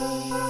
Música